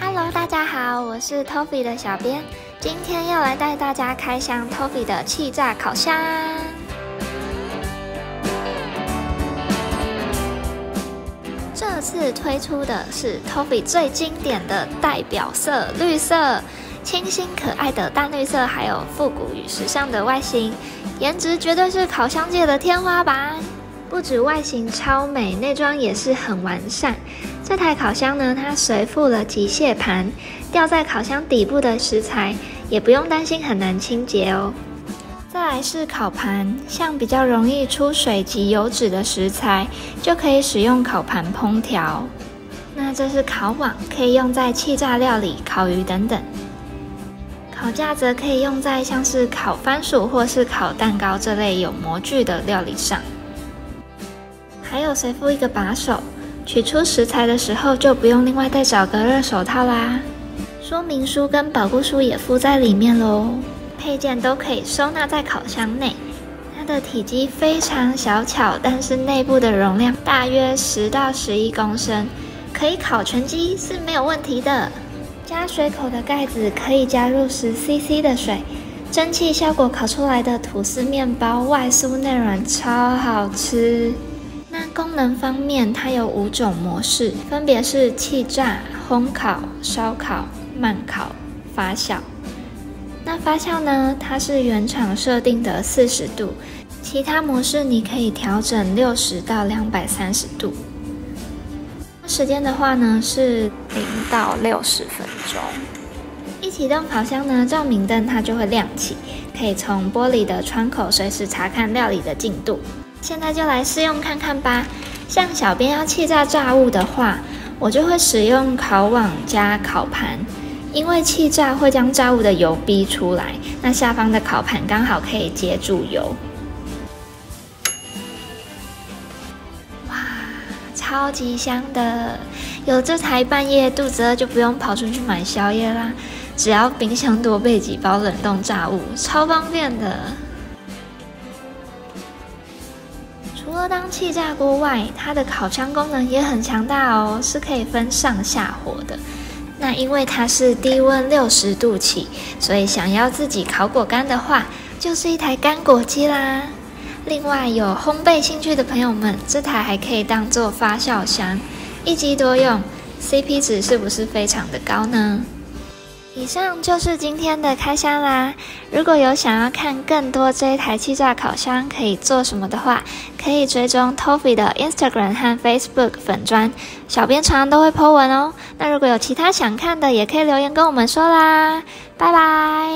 Hello，大家好，我是 Toffee 的小编，今天要来带大家开箱 Toffee 的气炸烤箱。这次推出的是 Toffee 最经典的代表色——绿色，清新可爱的淡绿色，还有复古与时尚的外形，颜值绝对是烤箱界的天花板。不止外形超美，内装也是很完善。这台烤箱呢，它随附了机械盘，吊在烤箱底部的食材也不用担心很难清洁哦。再来是烤盘，像比较容易出水及油脂的食材，就可以使用烤盘烹调。那这是烤网，可以用在气炸料理、烤鱼等等。烤架则可以用在像是烤番薯或是烤蛋糕这类有模具的料理上。还有随附一个把手，取出食材的时候就不用另外再找隔热手套啦。说明书跟保护书也附在里面喽。配件都可以收纳在烤箱内，它的体积非常小巧，但是内部的容量大约十到十一公升，可以烤全鸡是没有问题的。加水口的盖子可以加入十 CC 的水，蒸汽效果烤出来的吐司面包外酥内软，超好吃。那功能方面，它有五种模式，分别是气炸、烘烤、烧烤、慢烤、发酵。那发酵呢，它是原厂设定的四十度，其他模式你可以调整六十到两百三十度。时间的话呢，是零到六十分钟。一启动烤箱呢，照明灯它就会亮起，可以从玻璃的窗口随时查看料理的进度。现在就来试用看看吧。像小编要气炸炸物的话，我就会使用烤网加烤盘，因为气炸会将炸物的油逼出来，那下方的烤盘刚好可以接住油。哇，超级香的！有这台半夜肚子饿就不用跑出去买宵夜啦，只要冰箱多备几包冷冻炸物，超方便的。除了当气炸锅外，它的烤箱功能也很强大哦，是可以分上下火的。那因为它是低温六十度起，所以想要自己烤果干的话，就是一台干果机啦。另外有烘焙兴趣的朋友们，这台还可以当做发酵箱，一机多用，CP 值是不是非常的高呢？以上就是今天的开箱啦。如果有想要看更多这一台气炸烤箱可以做什么的话，可以追踪 Toffee 的 Instagram 和 Facebook 粉砖，小编常常都会 po 文哦。那如果有其他想看的，也可以留言跟我们说啦。拜拜。